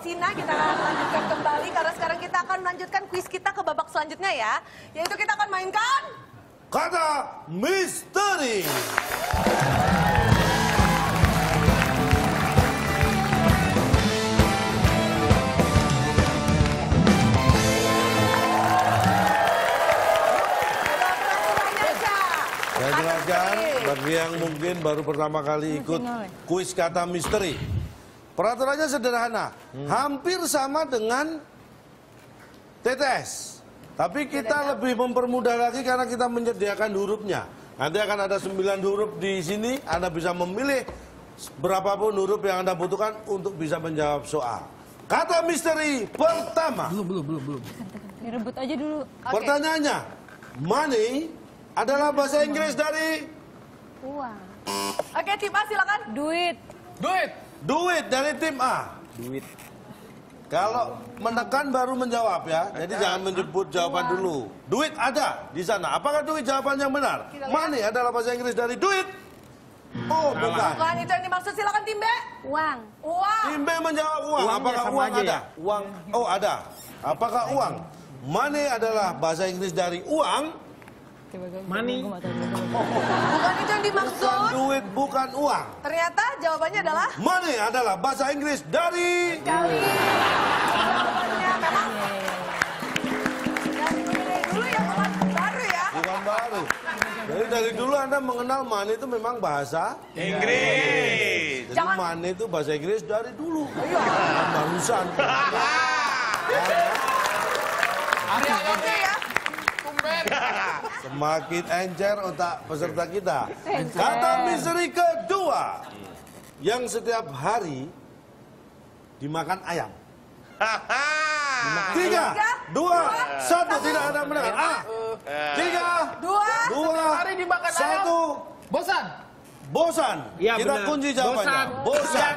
Sina. Kita akan lanjutkan kembali karena sekarang kita akan melanjutkan kuis kita ke babak selanjutnya ya. Yaitu kita akan mainkan Kata misteri. Saya jelaskan bagi yang mungkin baru pertama kali ikut kuis kata misteri. Peraturannya sederhana, hampir sama dengan TTS. Tapi kita lebih mempermudah lagi karena kita menyediakan hurufnya. Nanti akan ada 9 huruf di sini, Anda bisa memilih berapapun huruf yang Anda butuhkan untuk bisa menjawab soal. Kata misteri pertama. Direbut aja dulu. Pertanyaannya, money adalah bahasa Inggris dari Uang. Oke, tim A silakan. Duit. Duit. Duit dari tim A. Duit. Kalau menekan baru menjawab ya, jadi jangan menyebut jawaban dulu. Duit ada di sana. Apakah duit jawaban yang benar? Money adalah bahasa Inggris dari duit. Oh, bukan. Bukan itu yang dimaksud silakan tim B. Uang. Uang. Tim B menjawab uang. Uangnya Apakah uang aja ada? ya? Uang. Oh, ada. Apakah uang? Money adalah bahasa Inggris dari uang. Money. Bukan itu yang dimaksud. Duit bukan uang. Ternyata jawabannya adalah Money adalah bahasa Inggris dari kali. Jawabannya memang dari dulu ya bukan baru ya. Bukan baru. Jadi dari dulu Anda mengenal money itu memang bahasa Inggris. Jadi Jangan- money itu bahasa Inggris dari dulu. Iya. Bukan barusan. Oke ya. Semakin encer otak peserta kita. Kata misteri kedua. Yang setiap hari dimakan ayam. Tiga, dua, satu. Tidak ada mendengar. Ah, tiga, Dua. dua, hari dimakan ayam. satu. Bosan. Bosan. Iya, Kita kunci jawabannya. Bosan. Bosan.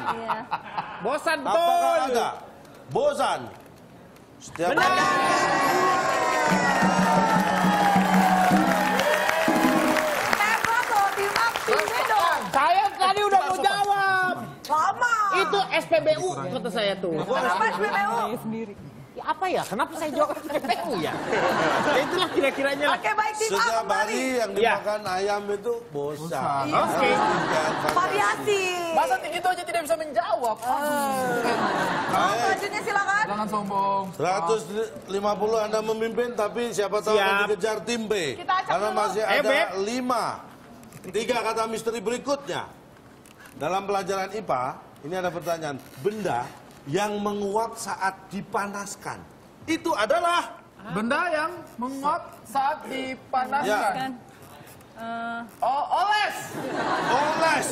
Bosan Apakah ada? Bosan. Setiap hari. Itu SPBU kata saya tuh. Kenapa SPBU? Ya apa ya? Kenapa saya jawab SPBU ya? ya itulah kira-kiranya. Oke baik tim A Setiap kembali. hari yang Iya. dimakan ayam itu bosan. Iya. Oke. Variasi. Masa gitu aja tidak bisa menjawab? Oh, selanjutnya silakan. Jangan sombong. 150 Anda memimpin tapi siapa tahu Siap. akan dikejar tim B. Kita acak Karena dulu. masih Eh, ada Beb. 5. Tiga kata misteri berikutnya. Dalam pelajaran IPA, ini ada pertanyaan. Benda yang menguap saat dipanaskan. Itu adalah Benda yang menguap saat dipanaskan. ya, Oh, oles. oles.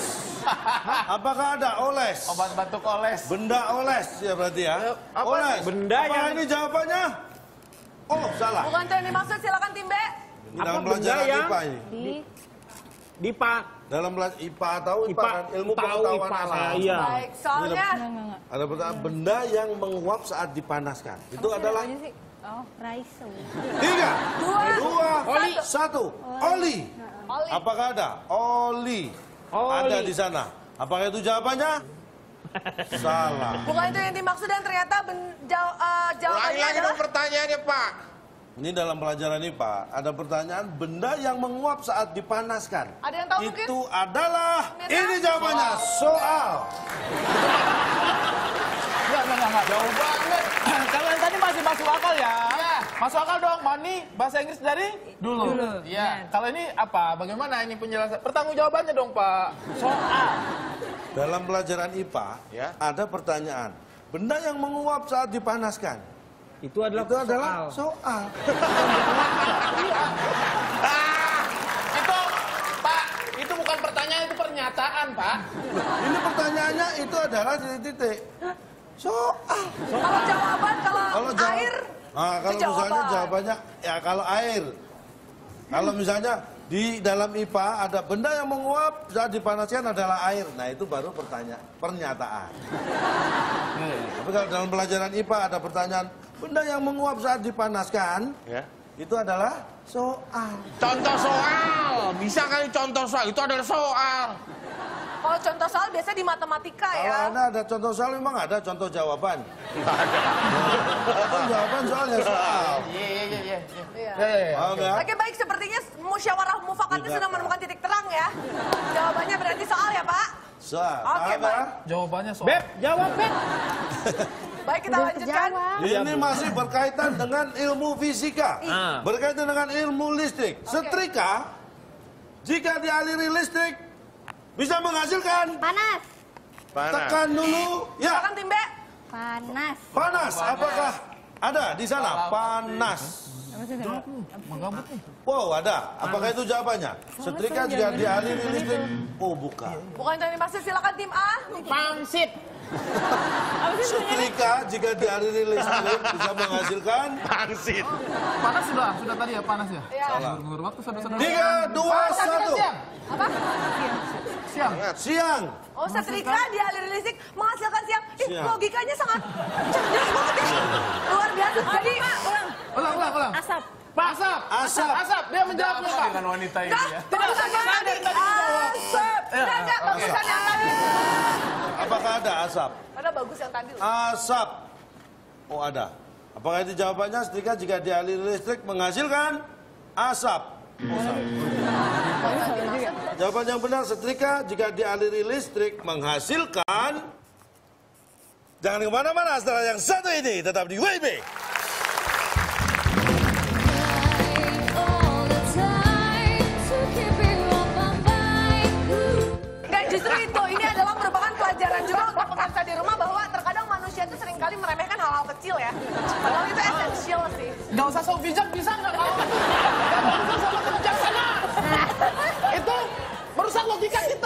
Apakah ada oles? Obat batuk oles. Benda oles ya berarti ya. apa? Oles. Benda Apakah yang- ini jawabannya? Oh, salah. Bukan itu yang dimaksud silakan tim B. Ini Apa dalam benda pelajaran yang- IPA ini. Di. Di Pak. Dalam pelajaran IPA tahu IPA, IPA kan ilmu tahu pengetahuan IPA alam. saya, iya. Baik, soalnya Ada pertanyaan benda yang menguap saat dipanaskan. Itu adalah? Oh, raiso. tiga, Dua. dua, Oli. satu, oli. Oli. Apakah ada? Oli. Oli. Ada di sana. Apakah itu jawabannya? Salah. bukan itu yang dimaksud dan ternyata ben- jaw- eh, jawabannya adalah pertanyaannya Pak. Ini dalam pelajaran IPA ada pertanyaan benda yang menguap saat dipanaskan. Ada yang tahu mungkin? Itu adalah Mirna? ini jawabannya soal. Enggak, enggak, enggak. Jauh banget. Kalau yang tadi masih masuk akal ya. Masuk akal dong. Money bahasa Inggris dari dulu. Iya. Kalau ini apa? Bagaimana ini penjelasan? Pertanggung jawabannya dong, Pak. Soal. Dalam pelajaran IPA Ya. ada pertanyaan benda yang menguap saat dipanaskan. Itu adalah Itu adalah soal. Itu, Pak, itu bukan pertanyaan, itu pernyataan, Pak. Ini pertanyaannya itu adalah titik-titik. Soal. kalau jawaban kalau, Kalau jawab, air ah, kalau itu misalnya jawaban. jawabannya ya kalau air. Kalau misalnya di dalam IPA ada benda yang menguap saat dipanaskan adalah air. Nah itu baru pertanyaan pernyataan. Tapi kalau dalam pelajaran IPA ada pertanyaan benda yang menguap saat dipanaskan Ya. itu adalah soal. Contoh soal, bisa kali contoh soal, itu adalah soal. Kalau contoh soal biasanya di matematika Kalau ya. Anda ada contoh soal, memang ada contoh jawaban. Contoh jawaban soalnya soal. Iya, iya, iya, iya. Iya. Iya, iya, iya. Ya? Oke baik, sepertinya musyawarah mufakat Tidak, sudah Pak. menemukan titik terang ya. Jawabannya berarti soal ya Pak. Soal. Oke, ya? baik. Jawabannya soal. Beb, jawab Beb. Baik kita lanjutkan. kejawab. Ini masih berkaitan dengan ilmu fisika. Ah. Berkaitan dengan ilmu listrik. Setrika, jika dialiri listrik, bisa menghasilkan. Panas. Tekan dulu. Ya, Silakan tim B. Panas. panas. Apakah ada di sana? Panas. Wow, ada. Apakah itu jawabannya? Setrika jika dialiri listrik. Oh, bukan. Bukan yang dimaksud, silakan tim A. Pangsit. Setrika jika dialiri listrik bisa menghasilkan. Panas sudah, sudah tadi ya panas ya. Ya. Ngur waktu sudah sudah. Tiga, dua, satu. siang. Apa? Siang. Siang. Oh, setrika dialiri listrik menghasilkan siang. Ih, Siang. logikanya sangat cerdas banget ya. Luar biasa. Jadi, ulang. Ulang, ulang, ulang. Asap. Pak Asap. Asap. Asap. Dia menjawabnya Pak. dengan wanita ini ya. bagusan yang tadi. Asap. Enggak, enggak, bagusan yang tadi. Apakah ada asap? Ada bagus yang tadi. Asap. Oh ada. Apakah itu jawabannya? Setrika jika dialiri listrik menghasilkan asap. Oh. Jawaban yang benar setrika jika dialiri listrik menghasilkan. Jangan ke mana-mana setelah yang satu ini tetap di WB. pelajaran juga untuk pemirsa di rumah bahwa terkadang manusia itu sering kali meremehkan hal-hal kecil ya. Padahal itu esensial sih. Gak usah sok bijak bisa nggak kalau sama sana. itu merusak logika kita.